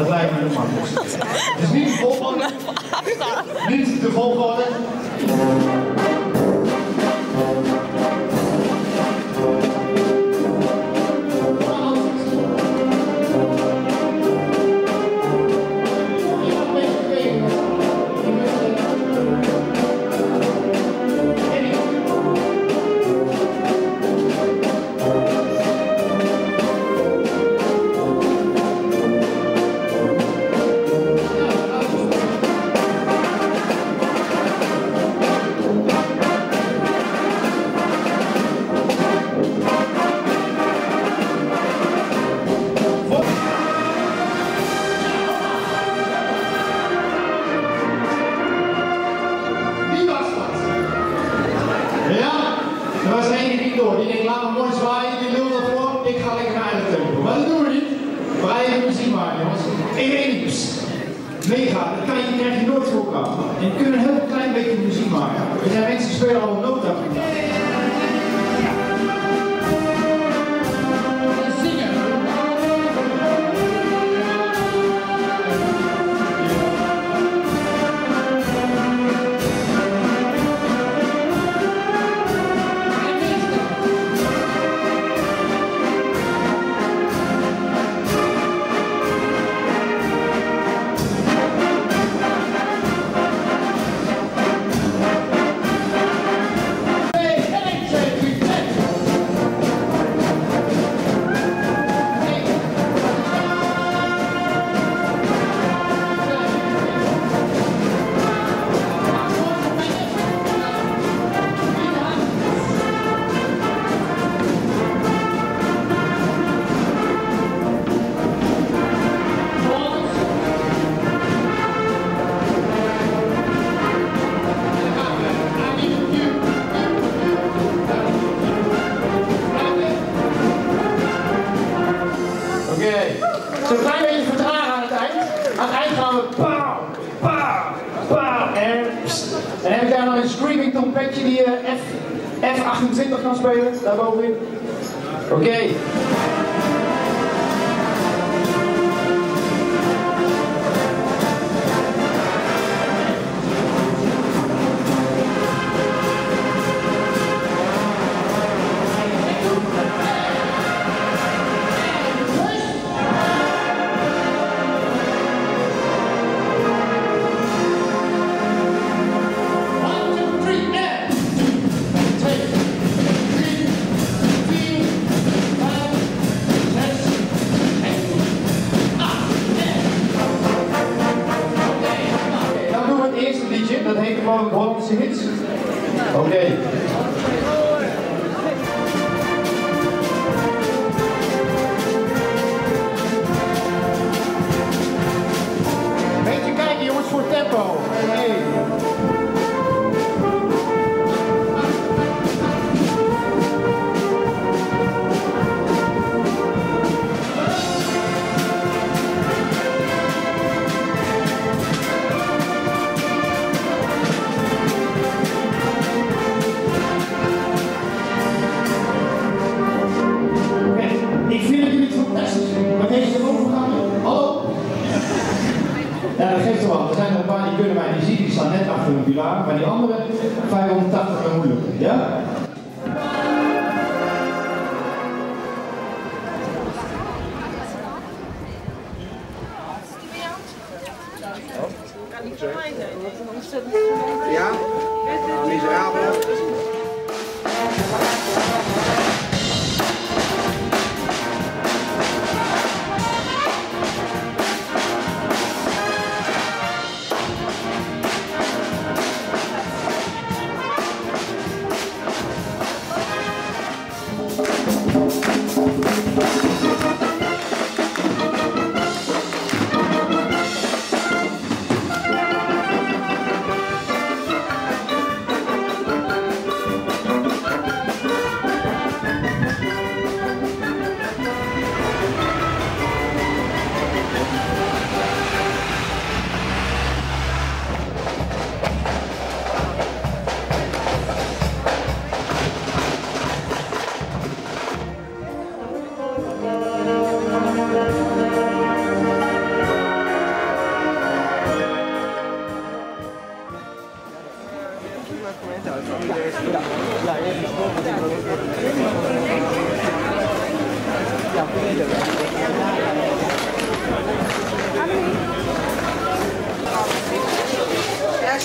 Dat lijkt me de makkelijkste. Het is dus niet de volgorde. Niet de volgorde. Muziek zien waren, jongens. Eén iets. Mega, dat kan je, krijg je nooit voor elkaar. En je kunt een heel klein beetje muziek maken. Er zijn mensen die spelen al een nota. 28 gaan spelen, daarbovenin. Oké. mogelijk gewoon iets, Oké. person Amém. É a